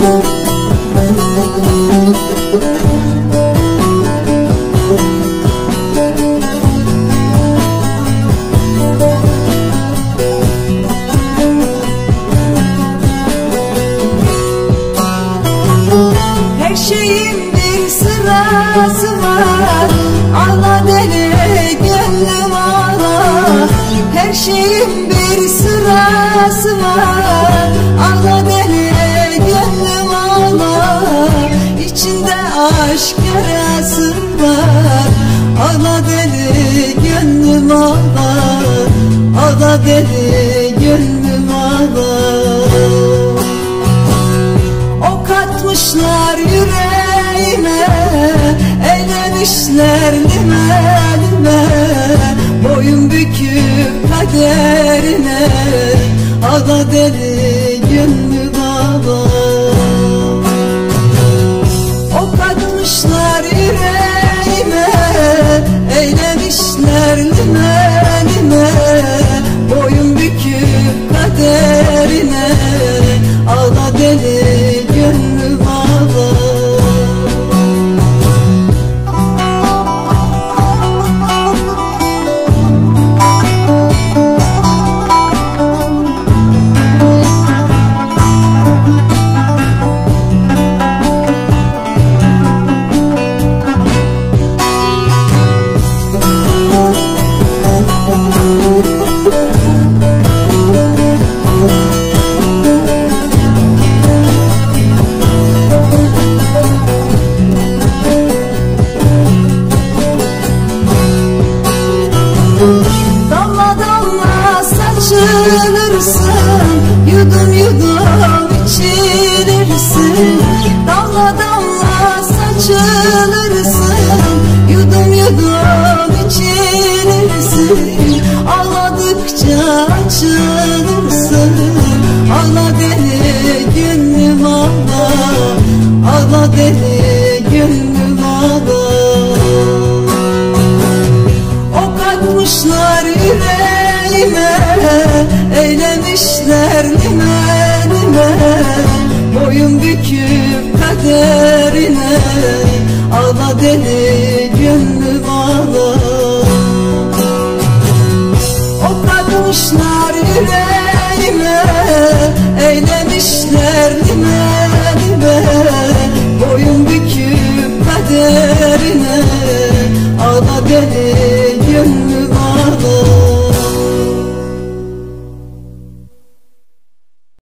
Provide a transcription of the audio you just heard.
Her şeyim bir sırası var. Ağla deli gönlüm ağla Her şeyim bir sırası var. İçinde aşk yarası var Ağla deli gönlüm ağla Ağla deli gönlüm ağla Ok atmışlar yüreğime Eylemişler lime lime Boyun büküp kaderine Ağla deli saçılırsın Yudum yudum içilirsin. Damla damla saçılırsın. Yudum yudum Boyun büküp kaderine Ağla deli gönlüm ağla Ok atmışlar yüreğime Eylemişler